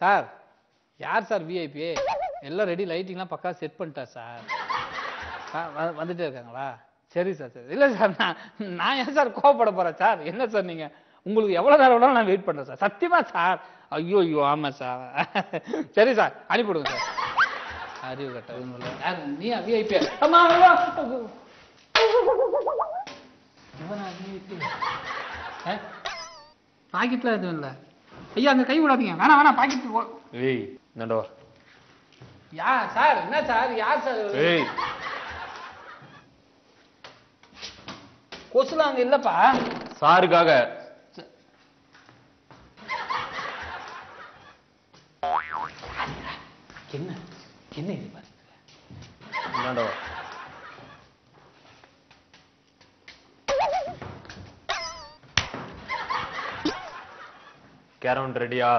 Sir யார் sir VIP எல்லாம் ready லைட்டிங்லாம் பக்கா செட் பண்ணிட்டா சார். ஆ, வந்துட்டே இருக்காங்களா? சரி சார் சரி. இல்லை சார் நான் நான் ஏன் சார் கோவப்பட போகிறேன் சார்? என்ன சார் நீங்கள் உங்களுக்கு எவ்வளோ நேரம் வேணாலும் நான் வெயிட் பண்ணுறேன் சார். சத்தியமா சார்? ஐயோ ஐயோ ஆமாம் சார். சரி சார் அனுப்பிவிடுங்க சார். அறிவு கட்ட யார் நீ விஐபி அம்மா அம்மா. இவனா ஆ? பாக்கெட்ல எதுவும் இல்லை. ஐயா அங்க கை விடாதீங்க. வேணாம் வேணாம் பாக்கெட் ஏய் நண்டோ யா சார் என்ன சார்? யார் சார்? ஏய். கொசுலாம் அங்க இல்லப்பா. சாருக்காக. என்ன? என்ன இது பாரு நண்டோ கேரவுண்ட் ரெடியா?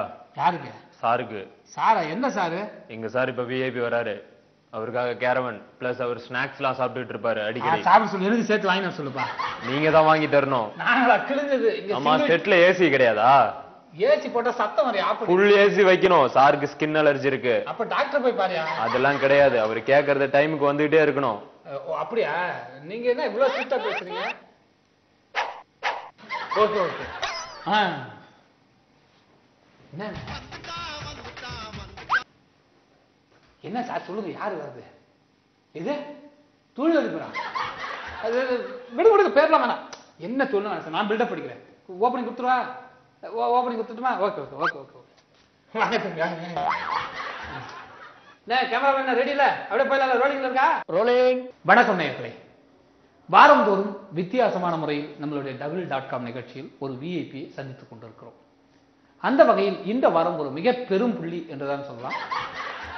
யாருக்கு சாருக்கு. சாரா? என்ன சாரு? எங்க சார் இப்ப விஐபி வராரு. அவருக்காக கேரவன் பிளஸ் அவர் ஸ்நாக்ஸ்லாம் சாப்பிட்டுட்டு இருப்பாரு அடிக்கடி. சாப்பிட சொல்லு எனக்கு சேர்த்து வாங்கி வர சொல்லுப்பா. நீங்க தான் வாங்கி தரணும். நாங்களா கிழிஞ்சது ஆமா செட்ல ஏசி கிடையாதா? ஏசி போட்டா சத்தம் வரையா ஃபுல் ஏசி வைக்கணும். சாருக்கு ஸ்கின் அலர்ஜி இருக்கு. அப்ப டாக்டர் போய் பாரியா. அதெல்லாம் கிடையாது. அவர் கேக்குறத டைமுக்கு வந்துகிட்டே இருக்கணும். அப்படியா? நீங்க என்ன இவ்வளவு ஸ்ட்ரிக்டா பேசுறீங்க? Okay okay. ஆ. என்ன? என்ன சார் சொல்லுங்க யாரு வருது இது தொழில் எடுக்கிறா அது விடு விடுங்க பேர்லாம் வேணாம். என்ன தொழில் வேணாம் சார் நான் பில்டப் படிக்கிறேன். ஓப்பனிங் கொடுத்துருவா? Opening கொடுத்துட்டுமா? Okay okay okay okay camera என்ன ரெடி இல்ல? அப்படியே போயிடலாம் ரோலிங்ல இருக்கா? ரோலிங் வணக்கம் நேயர்களே. வாரந்தோறும் வித்தியாசமான முறையில் நம்மளுடைய டபுள் டாட் காம் நிகழ்ச்சியில் ஒரு விஐபியை சந்தித்துக் கொண்டிருக்கிறோம். அந்த வகையில் இந்த வாரம் ஒரு மிக பெரும் புள்ளி என்றுதான் சொல்லலாம்.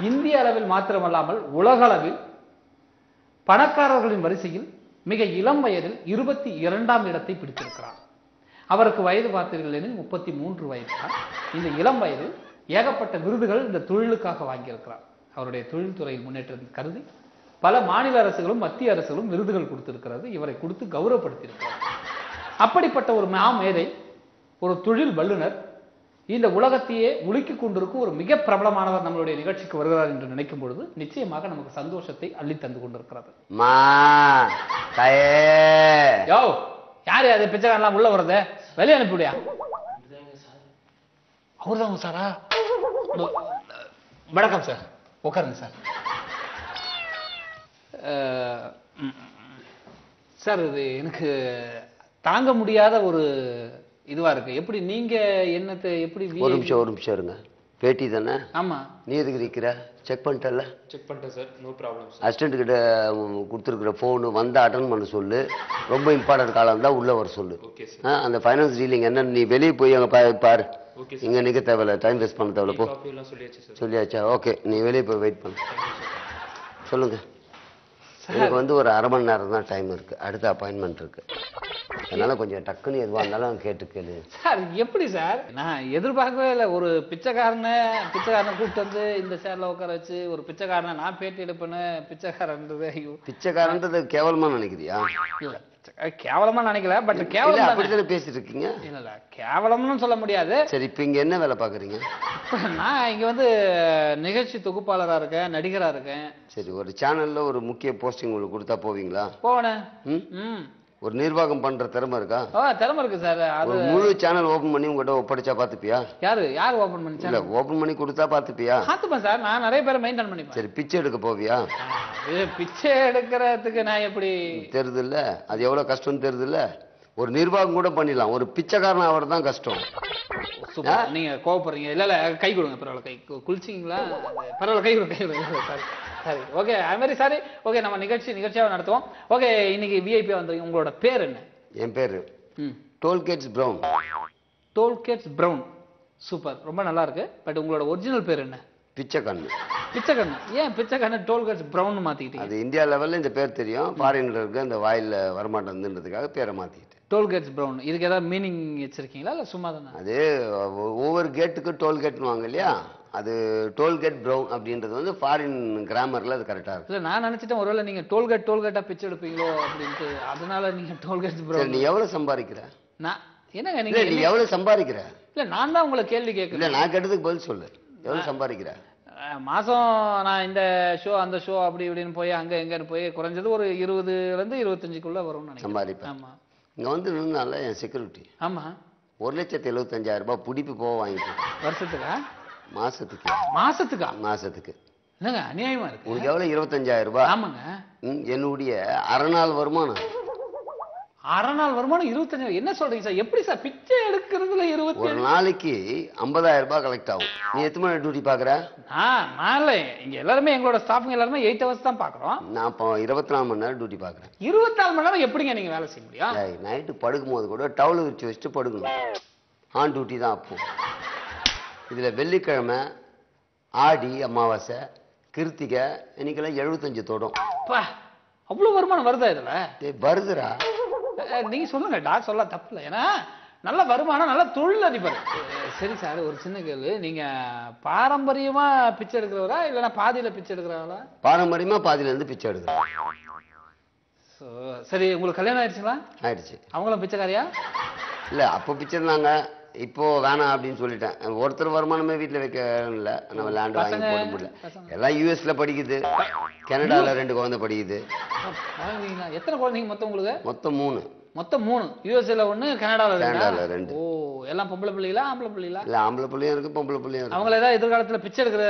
இந்திய அளவில் மாத்திரமல்லாமல் உலக அளவில் பணக்காரர்களின் வரிசையில் மிக இளம் வயதில் இருபத்தி இரண்டாம் இடத்தை பிடித்திருக்கிறார். அவருக்கு வயது பார்த்தீர்கள் எனில் முப்பத்தி மூன்று வயது தான் இந்த இளம் வயதில் ஏகப்பட்ட விருதுகள் இந்த தொழிலுக்காக வாங்கியிருக்கிறார். அவருடைய தொழில்துறையில் முன்னேற்றத்தை கருதி பல மாநில அரசுகளும் மத்திய அரசுகளும் விருதுகள் கொடுத்திருக்கிறது. இவரை கொடுத்து கௌரவப்படுத்தியிருக்கிறார். அப்படிப்பட்ட ஒரு மாமேதை ஒரு தொழில் வல்லுனர் இந்த உலகத்தையே உலுக்கிக் கொண்டிருக்கும் ஒரு மிக பிரபலமானவர் நம்மளுடைய நிகழ்ச்சிக்கு வருகிறார் என்று நினைக்கும் பொழுது நிச்சயமாக நமக்கு சந்தோஷத்தை அள்ளி தந்து கொண்டிருக்கிறது. யோ யாரு அது பிச்சைக்காரலாம் உள்ள வர்றது? வெளியே அனுப்பிவிடியா? அவர்தான் சாரா. வணக்கம் சார். உட்காருங்க சார். சார் இது எனக்கு தாங்க முடியாத ஒரு இதுவா இருக்கு. எப்படி நீங்க என்னத்தை எப்படி ஒரு நிமிஷம் ஒரு நிமிஷம் இருங்க. பேட்டி தானே? ஆமா. நீ எதுக்கு நிற்கிற செக் பண்ணிட்டல செக் பண்ணிட்டேன் சார் நோ ப்ராப்ளம் அசிஸ்டன்ட் கிட்ட கொடுத்துருக்குற ஃபோனு வந்து அட்டன் பண்ண சொல்லு. ரொம்ப இம்பார்ட்டன்ட் காலம் இருந்தால் உள்ளே வர சொல்லு. ஆ, அந்த ஃபைனான்ஸ் டீலிங் என்னன்னு நீ வெளியே போய் அங்கே பாரு. இங்கே நிற்க தேவையில்ல. டைம் வேஸ்ட் பண்ண தேவையில்ல போ. சொல்லியாச்சு சார் சொல்லியாச்சா? ஓகே நீ வெளியே போய் வெயிட் பண்ணு. சொல்லுங்க. எனக்கு வந்து ஒரு அரை மணி நேரம் தான் டைம் இருக்கு. அடுத்த அப்பாயின்மெண்ட் இருக்கு. அதனால கொஞ்சம் டக்குன்னு எதுவாக இருந்தாலும் கேட்டு கேளு. சார் எப்படி சார்? நான் எதிர்பார்க்கவே இல்லை. ஒரு பிச்சைக்காரனை பிச்சைக்காரனை கூப்பிட்டு வந்து இந்த சேர்ல உட்கார வச்சு ஒரு பிச்சைக்காரனை நான் பேட்டி எடுப்பேன்னு பிச்சைக்காரன்றது ஐயோ. பிச்சைக்காரன்றது கேவலமா நினைக்கிறியா? கேவலமா நினைக்கல பட் கேவலம். அப்படித்தானே பேசிட்டு இருக்கீங்க இல்ல இல்ல கேவலம்னு சொல்ல முடியாது. சரி இப்ப இங்க என்ன வேலை பாக்குறீங்க நான் இங்க வந்து நிகழ்ச்சி தொகுப்பாளரா இருக்கேன் நடிகரா இருக்கேன். சரி ஒரு சேனல்ல ஒரு முக்கிய போஸ்டிங் உங்களுக்கு கொடுத்தா போவீங்களா? போனேன் ம்? ஒரு நிர்வாகம் பண்ற திறமை இருக்கா? ஓ திறமை இருக்கு சார். அது ஒரு முழு சேனல் ஓபன் பண்ணி உங்ககிட்ட ஒப்படைச்சா பாத்துப்பியா? யாரு? யார் ஓபன் பண்ணிச்சா இல்ல ஓபன் பண்ணி கொடுத்தா பாத்துப்பியா? பார்த்துப்பேன் சார். நான் நிறைய பேரை மெயின்டைன் பண்ணிப்பேன். சரி பிச்சை எடுக்க போவியா? இது பிச்சை எடுக்கிறதுக்கு நான் எப்படி? தெரியுது இல்ல அது எவ்வளவு கஷ்டம்னு தெரியுது இல்ல ஒரு நிர்வாகம் கூட பண்ணிடலாம். ஒரு பிச்சைக்காரன் ஆகிறது தான் கஷ்டம். சூப்பர். நீங்க கோவப்படுறீங்க. இல்ல இல்ல கை கொடுங்க பரவாயில்ல கை குளிச்சிங்களா? பரவாயில்ல கை கொடுங்க கை கொடுங்க. சாரி சரி. ஓகே அது மாதிரி சாரி ஓகே நம்ம நிகழ்ச்சி நிகழ்ச்சியாக நடத்துவோம். ஓகே இன்னைக்கு விஐபி வந்தீங்க உங்களோட பேர் என்ன? என் பேரு ம். டோல்கேட்ஸ் ப்ரௌன். டோல்கேட்ஸ் பிரவுன் சூப்பர். ரொம்ப நல்லா இருக்கு. பட் உங்களோட ஒரிஜினல் பேர் என்ன? பிச்சைக்கண்ணு. பிச்சைக்கண்ணு. ஏன் பிச்சைக்கண்ணு டோல்கேட்ஸ் பிரவுன் மாத்திக்கிட்டீங்க அது இந்தியா லெவல்ல இந்த பேர் தெரியும். ஃபாரின்ல இருக்க இந்த வாயில வரமாட்டேன்றதுக்காக பேரை மாத்திக்கிட்டேன் டோல்கேட்ஸ் பிரவுன் இதுக்கு ஏதாவது மீனிங் வச்சிருக்கீங்களா? இல்ல சும்மா தானே அது ஒவ்வொரு கேட்டுக்கு டோல்கேட்னு வாங்க இல்லையா? அது டோல்கேட் ப்ரௌன் அப்படின்றது வந்து ஃபாரின் கிராமர்ல அது கரெக்டா இருக்கும். இல்ல நான் நினைச்சிட்டேன் ஒருவேளை நீங்க டோல்கேட் டோல்கேட்டா பிச்சை எடுப்பீங்களோ அப்படின்ட்டு. அதனால நீங்க டோல்கேட்ஸ் சரி பிரவுன் நீ எவ்வளவு சம்பாதிக்கிற? நான் என்னங்க இல்ல நீங்க நீ எவ்வளவு சம்பாதிக்கிற? இல்ல நான் தான் உங்களை கேள்வி இல்ல கேட்கிறேன் நான் கேட்டதுக்கு பதில் சொல்லு. எவ்வளவு சம்பாதிக்கிற? மாசம் நான் இந்த ஷோ அந்த ஷோ அப்படி இப்படின்னு போய் அங்க எங்கன்னு போய் குறைஞ்சது ஒரு இருபதுல இருந்து இருபத்தஞ்சுக்குள்ள வரும்னு நினைக்கிறேன். சம்பாதிப்பேன். ஆமா. இங்க வந்து நின்னால என் செக்யூரிட்டி ஆமா. ஒரு லட்சத்தி எழுபத்தஞ்சாயிரம் ரூபாய் பிடிப்பு போக வாங்கிட்டு. வருஷத்துக்கா? மாசத்துக்கு. மாசத்துக்கா? மாசத்துக்கு. என்னங்க அநியாயமா இருக்கு? உனக்கு எவ்வளவு? இருபத்தஞ்சாயிரம் ரூபாய். ஆமாங்க. என்னுடைய அரை நாள் வருமானம். அரை நாள் வருமானம் இருபத்தஞ்சு என்ன சொல்றீங்க சார்? எப்படி சார்? பிச்சை எடுக்கிறதுல இருபத்தி ஒரு நாளைக்கு ஐம்பதாயிரம் ரூபாய் கலெக்ட் ஆகும். நீ எத்தனை மணி டியூட்டி பாக்குற இல்லை. இங்க எல்லாருமே எங்களோட ஸ்டாஃப்ங்க எல்லாருமே எயிட் ஹவர்ஸ் தான் பாக்குறோம் நான் இப்போ இருபத்தி நாலு மணி நேரம் டியூட்டி பாக்குறேன் இருபத்தி நாலு மணி நேரம் எப்படிங்க நீங்க வேலை செய்ய முடியும்? நைட்டு படுக்கும் போது கூட டவுல் விரிச்சு வச்சுட்டு படுக்கணும். ஆன் டியூட்டி தான் அப்போ. இதுல வெள்ளிக்கிழமை ஆடி அமாவாசை கிருத்திகை இன்னைக்கெல்லாம் எழுபத்தஞ்சு தொடும். அப்பா அவ்வளவு வருமானம் வருதா இதுல? வருதுடா. நீங்க சொல்லுங்க டாக் சொல்ல தப்பு இல்லை. ஏன்னா நல்ல வருமானம் நல்ல தொழில் அதிபர். சரி சார் ஒரு சின்ன கேள்வி. நீங்க பாரம்பரியமா பிச்சை எடுக்கிறவரா இல்லைன்னா பாதியில பிச்சை எடுக்கிறவரா பாரம்பரியமா பாதியில இருந்து பிச்சை எடுக்கிறேன் So, சரி உங்களுக்கு கல்யாணம் ஆயிடுச்சுங்களா? ஆயிடுச்சு. அவங்களும் பிச்சைக்காரியா? இல்ல அப்போ பிச்சை இருந்தாங்க. இப்போ வேணாம் அப்படின்னு சொல்லிட்டேன். ஒருத்தர் வருமானமே வீட்டுல வைக்க இல்ல நம்ம லேண்ட் வாங்கி போட முடியல. எல்லாம் யூஎஸ்ல படிக்குது. கனடால ரெண்டு குழந்தை படிக்குது. எத்தனை குழந்தைங்க மொத்தம் உங்களுக்கு? மொத்தம் மூணு. மொத்தம் மூணு. யூஎஸ்ஏல ஒண்ணு கனடால கனடால ரெண்டா. ஓ எல்லாம் பொம்பளை பிள்ளைகளா ஆம்பளை பிள்ளைகளா? இல்ல ஆம்பளை பிள்ளையும் இருக்கு பொம்பளை பிள்ளையும் இருக்கு. அவங்கள ஏதாவது எதிர்காலத்துல பிச்சை எடுக்கிற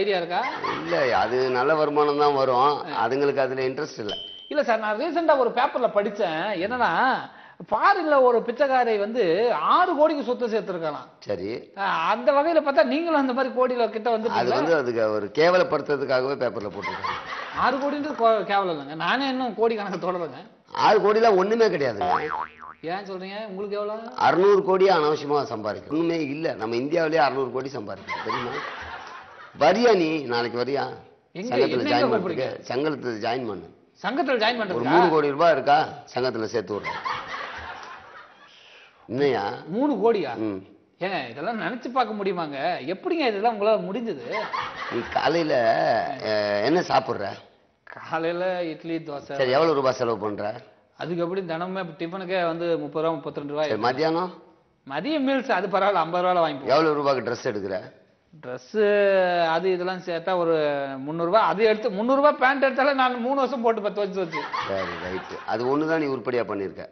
ஐடியா இருக்கா? இல்ல அது நல்ல வருமானம் தான் வரும். அதுங்களுக்கு அதுல இன்ட்ரெஸ்ட் இல்ல. இல்ல சார் நான் ரீசெண்டா ஒரு பேப்பர்ல படிச்சேன். என்னன்னா ஃபாரின்ல ஒரு பிச்சைக்காரை வந்து ஆறு கோடிக்கு சொத்து சேர்த்திருக்கலாம் சரி. அந்த வகையில பார்த்தா நீங்களும் அந்த மாதிரி கோடியில கிட்ட அது வந்து வந்து அதுக்கு ஒரு கேவலப்படுத்துறதுக்காகவே பேப்பர்ல போட்டிருக்காங்க. ஆறு கோடின்றது கேவலம் இல்லைங்க. நானே இன்னும் கோடி கணக்கு தொடருங்க ஆறு கோடிலாம் ஒண்ணுமே கிடையாதுங்க ஏன் சொல்றீங்க? உங்களுக்கு எவ்வளவு? அறுநூறு கோடி அனாவசியமா சம்பாதிக்கும் ஒண்ணுமே இல்ல. நம்ம இந்தியாவிலேயே அறுநூறு கோடி சம்பாதிக்கணும். தெரியுமா? வரியா நீ? நாளைக்கு வரியா? சங்கத்துல ஜாயின்? பண்ணுறதுக்கு சங்கத்துல ஜாயின் பண்ணு. சங்கத்துல ஜாயின் ஒரு பண்றதுக்கா மூணு கோடி ரூபாய் இருக்கா? சங்கத்துல சேர்த்து விடுறேன். என்னையா மூணு கோடியா? ஏங்க இதெல்லாம் நினைச்சு பார்க்க முடியுமாங்க? எப்படிங்க இதெல்லாம் உங்களால முடிஞ்சது? நீ காலையில என்ன சாப்பிடுற? காலையில இட்லி தோசை. சரி எவ்வளவு ரூபாய் செலவு பண்ற? அதுக்கு எப்படி தினமுமே டிஃபனுக்கே வந்து முப்பது ரூபா முப்பத்தி ரெண்டு ரூபாய் மத்தியானம்? மதிய மீல்ஸ் அது பரவாயில்ல ஐம்பது ரூபாய் வாங்கிப்போம். எவ்வளவு ரூபாய்க்கு ட்ரெஸ் எடுக்கிற? ட்ரெஸ்ஸு அது இதெல்லாம் சேர்த்தா ஒரு முந்நூறுரூவா அது எடுத்து முந்நூறுரூவா பேண்ட் எடுத்தாலே நான் மூணு வருஷம் போட்டு பத்து வச்சு வச்சு. சரி ரைட்டு அது ஒண்ணுதான் நீ உருப்படியா பண்ணியிருக்க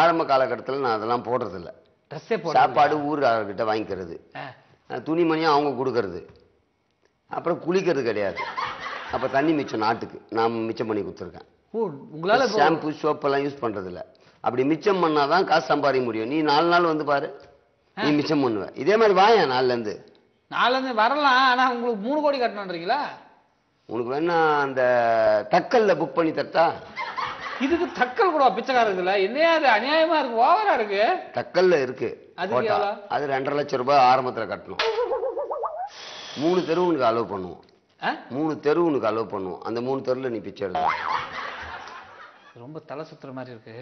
ஆரம்ப காலகட்டத்துல நான் அதெல்லாம் போடுறது இல்ல ட்ரெஸ்ஸே போட சாப்பாடு ஊர்கிட்ட வாங்கிக்கிறது. துணிமணியும் அவங்க கொடுக்கறது. அப்புறம் குளிக்கிறது கிடையாது. அப்ப தண்ணி மிச்சம் நாட்டுக்கு. நான் மிச்சம் பண்ணி கொடுத்துருக்கேன். ஓ உங்களால ஷாம்பு சோப் எல்லாம் யூஸ் பண்றது இல்ல அப்படி மிச்சம் பண்ணாதான் காசு சம்பாதிக்க முடியும். நீ நாலு நாள் வந்து பாரு. நீ மிச்சம் பண்ணுவ. இதே மாதிரி வாயா நாலுல இருந்து நாலேருந்து வரலாம் ஆனா உங்களுக்கு மூணு கோடி கட்டணுன்றீங்களா உனக்கு வேணா அந்த தக்கல்ல புக் பண்ணி தரட்டா இதுக்கு தக்கல் கூட பிச்சைக்காரர்கள என்னையா அது அநியாயமா இருக்கு ஓவரா இருக்கு? தக்கல்ல இருக்கு. கோட்டா. அது ரெண்டரை லட்சம் ரூபாய் ஆரம்பத்துல கட்டணும். மூணு தெரு உனக்கு அலோவ் பண்ணுவோம்? மூணு தெரு உனக்கு அலோவ் பண்ணுவோம். அந்த மூணு தெருல நீ பிச்சை எடுக்கலாம் ரொம்ப தலை சுத்துற மாதிரி இருக்கு.